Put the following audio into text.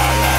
Abandoned